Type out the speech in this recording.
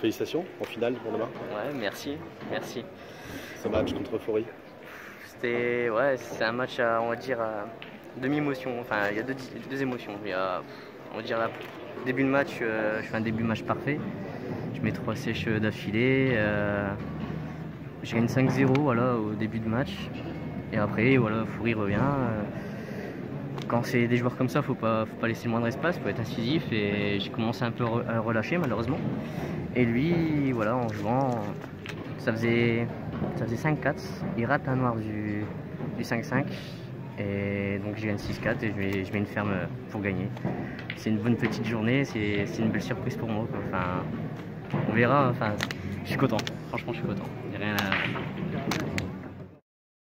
Félicitations en finale pour demain. Ouais, merci, merci. Ce match contre Faury. C'était ouais, c'est un match à, on va dire, à demi-émotion. Enfin, il y a deux, deux émotions. Il y a, on va dire, là, début de match, euh, je fais un début de match parfait. Je mets trois sèches d'affilée. euh, je gagne 5-0 voilà, au début de match. Et après, voilà, Foury revient. euh, quand c'est des joueurs comme ça, faut pas, faut pas laisser le moindre espace, faut être incisif. Et j'ai commencé un peu à relâcher malheureusement. Et lui, voilà, en jouant, ça faisait, ça faisait 5-4. Il rate un noir du, du 5-5. Et donc j'ai gagne 6-4 et je mets, une ferme pour gagner. C'est une bonne petite journée, c'est une belle surprise pour moi. Enfin, on verra. Enfin, je suis content. Franchement, je suis content. Il y a rien à-